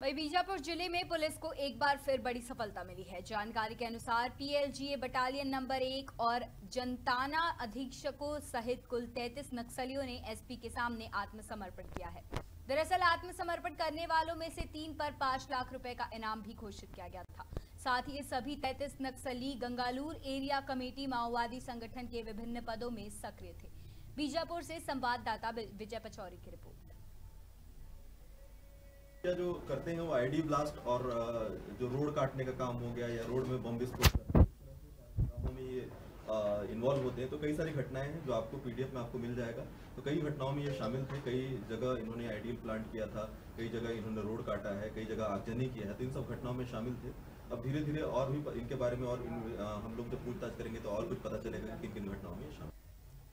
वही बीजापुर ज़िले में पुलिस को एक बार फिर बड़ी सफलता मिली है। जानकारी के अनुसार पीएलजीए बटालियन नंबर एक और जनताना अधीक्षकों सहित कुल 33 नक्सलियों ने एसपी के सामने आत्मसमर्पण किया है। दरअसल आत्मसमर्पण करने वालों में से तीन पर पाँच लाख रुपए का इनाम भी घोषित किया गया था। साथ ही सभी तैतीस नक्सली गंगालूर एरिया कमेटी माओवादी संगठन के विभिन्न पदों में सक्रिय थे। बीजापुर से संवाददाता विजय पचौरी की रिपोर्ट। या जो करते हैं वो आईडी ब्लास्ट और जो रोड काटने का काम हो गया या रोड में बम विस्फोट कामों में ये इन्वॉल्व होते हैं। तो कई सारी घटनाएँ हैं जो आपको पीडीएफ में आपको मिल जाएगा। तो कई घटनाओं में ये शामिल थे। कई जगह इन्होंने आइडियल प्लांट किया था कई जगह इन्होंने रोड काटा है कई जगह आगजनी किया है तो इन सब घटनाओं में शामिल थे। अब धीरे धीरे और भी इनके बारे में और इन, आ, हम लोग जब पूछताछ करेंगे तो और कुछ पता चलेगा किन किन घटनाओं में